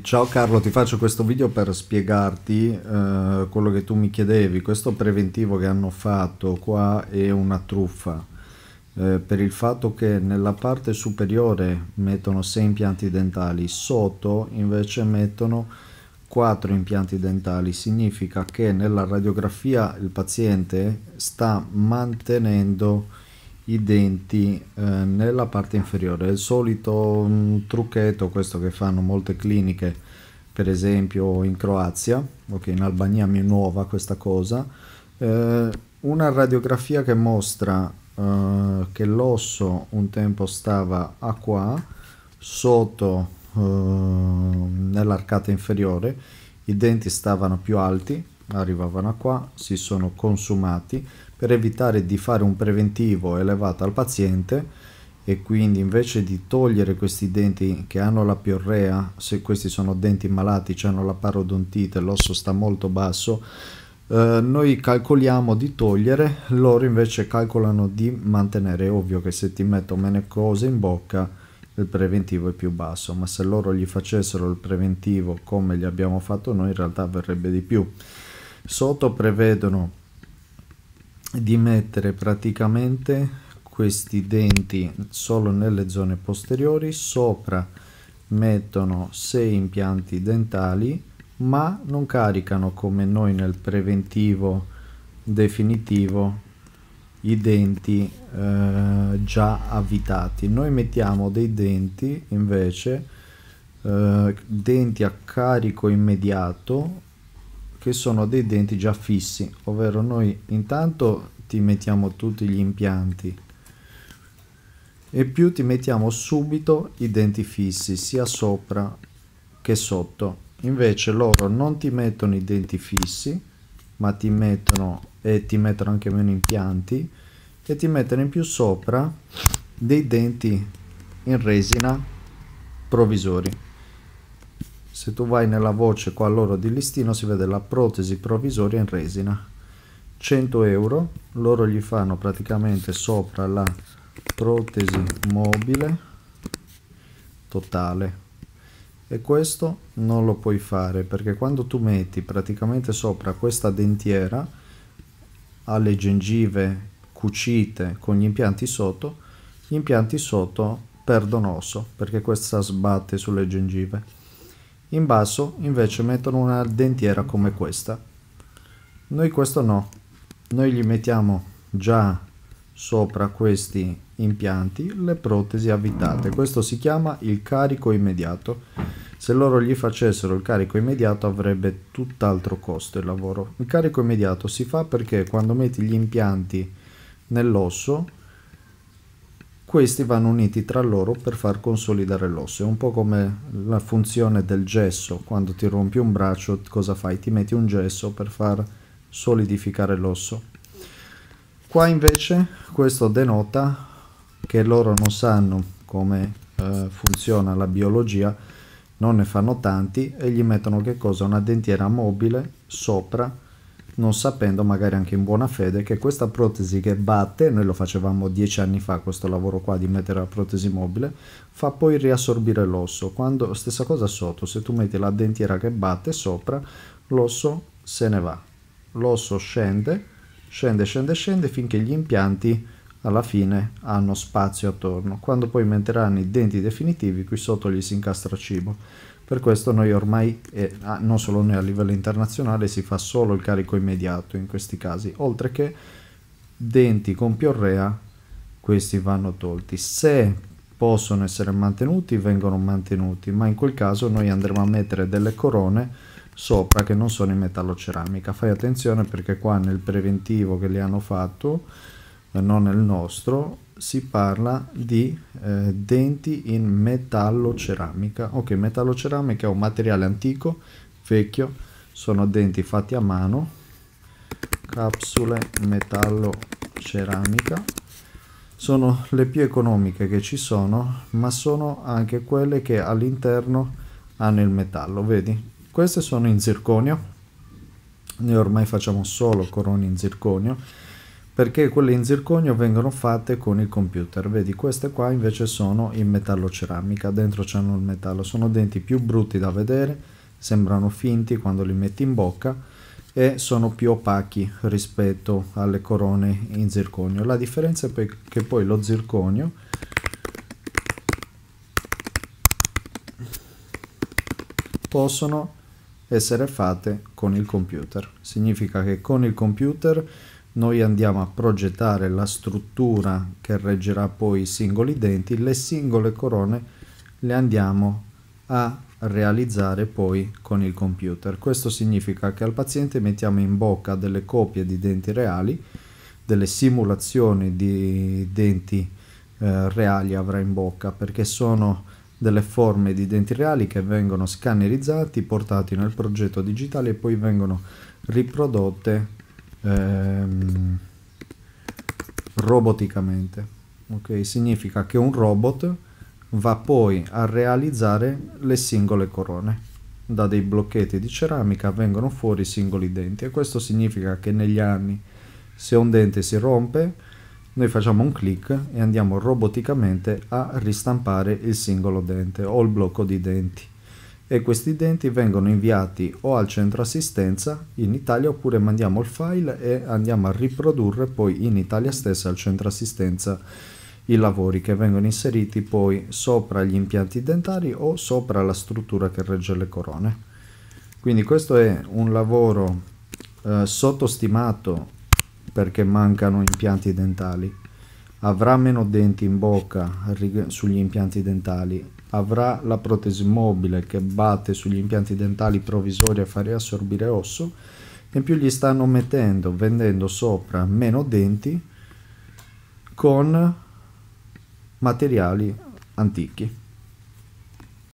Ciao Carlo, ti faccio questo video per spiegarti eh, quello che tu mi chiedevi. Questo preventivo che hanno fatto qua è una truffa eh, per il fatto che nella parte superiore mettono 6 impianti dentali, sotto invece mettono 4 impianti dentali. Significa che nella radiografia il paziente sta mantenendo i denti eh, nella parte inferiore. È il solito um, trucchetto, questo che fanno molte cliniche, per esempio in Croazia, ok, in Albania mi è nuova questa cosa. Eh, una radiografia che mostra eh, che l'osso un tempo stava a qua, sotto eh, nell'arcata inferiore, i denti stavano più alti, arrivavano a qua, si sono consumati per evitare di fare un preventivo elevato al paziente e quindi invece di togliere questi denti che hanno la piorrea, se questi sono denti malati, hanno la parodontite, l'osso sta molto basso, eh, noi calcoliamo di togliere, loro invece calcolano di mantenere. È ovvio che se ti metto meno cose in bocca il preventivo è più basso, ma se loro gli facessero il preventivo come gli abbiamo fatto noi in realtà verrebbe di più. Sotto prevedono di mettere praticamente questi denti solo nelle zone posteriori, sopra mettono 6 impianti dentali ma non caricano come noi nel preventivo definitivo i denti eh, già avvitati. Noi mettiamo dei denti invece eh, denti a carico immediato che sono dei denti già fissi, ovvero noi intanto ti mettiamo tutti gli impianti e più ti mettiamo subito i denti fissi sia sopra che sotto. Invece loro non ti mettono i denti fissi, ma ti mettono e ti mettono anche meno impianti e ti mettono in più sopra dei denti in resina provvisori se tu vai nella voce qua loro di listino si vede la protesi provvisoria in resina. 100 euro loro gli fanno praticamente sopra la protesi mobile totale. E questo non lo puoi fare perché quando tu metti praticamente sopra questa dentiera alle gengive cucite con gli impianti sotto gli impianti sotto perdono osso perché questa sbatte sulle gengive in basso invece mettono una dentiera come questa. Noi questo no, noi gli mettiamo già sopra questi impianti le protesi avvitate. Questo si chiama il carico immediato. Se loro gli facessero il carico immediato avrebbe tutt'altro costo il lavoro. Il carico immediato si fa perché quando metti gli impianti nell'osso questi vanno uniti tra loro per far consolidare l'osso. È un po' come la funzione del gesso. Quando ti rompi un braccio, cosa fai? Ti metti un gesso per far solidificare l'osso. Qua invece questo denota che loro non sanno come eh, funziona la biologia, non ne fanno tanti e gli mettono che cosa? Una dentiera mobile sopra non sapendo magari anche in buona fede che questa protesi che batte, noi lo facevamo dieci anni fa questo lavoro qua di mettere la protesi mobile, fa poi riassorbire l'osso. Quando stessa cosa sotto, se tu metti la dentiera che batte sopra, l'osso se ne va. L'osso scende, scende, scende, scende finché gli impianti alla fine hanno spazio attorno. Quando poi metteranno i denti definitivi, qui sotto gli si incastra cibo. Per questo noi ormai, eh, non solo noi a livello internazionale, si fa solo il carico immediato in questi casi, oltre che denti con piorrea, questi vanno tolti. Se possono essere mantenuti, vengono mantenuti, ma in quel caso noi andremo a mettere delle corone sopra che non sono in metallo ceramica. Fai attenzione perché qua nel preventivo che li hanno fatto, non nel nostro, si parla di eh, denti in metallo ceramica. Ok, metallo ceramica è un materiale antico, vecchio, sono denti fatti a mano, capsule metallo ceramica. Sono le più economiche che ci sono, ma sono anche quelle che all'interno hanno il metallo, vedi? Queste sono in zirconio, noi ormai facciamo solo corone in zirconio perché quelle in zirconio vengono fatte con il computer. Vedi, queste qua invece sono in metallo ceramica, dentro c'hanno il metallo, sono denti più brutti da vedere, sembrano finti quando li metti in bocca e sono più opachi rispetto alle corone in zirconio. La differenza è che poi lo zirconio possono essere fatte con il computer. Significa che con il computer noi andiamo a progettare la struttura che reggerà poi i singoli denti, le singole corone le andiamo a realizzare poi con il computer. Questo significa che al paziente mettiamo in bocca delle copie di denti reali, delle simulazioni di denti eh, reali avrà in bocca perché sono delle forme di denti reali che vengono scannerizzati, portati nel progetto digitale e poi vengono riprodotte ehm, roboticamente. Ok, significa che un robot va poi a realizzare le singole corone. Da dei blocchetti di ceramica vengono fuori singoli denti e questo significa che negli anni se un dente si rompe noi facciamo un clic e andiamo roboticamente a ristampare il singolo dente o il blocco di denti e questi denti vengono inviati o al centro assistenza in Italia oppure mandiamo il file e andiamo a riprodurre poi in Italia stessa al centro assistenza i lavori che vengono inseriti poi sopra gli impianti dentari o sopra la struttura che regge le corone. Quindi questo è un lavoro eh, sottostimato perché mancano impianti dentali. Avrà meno denti in bocca sugli impianti dentali, avrà la protesi mobile che batte sugli impianti dentali provvisori a far riassorbire osso in più gli stanno mettendo, vendendo sopra meno denti con materiali antichi.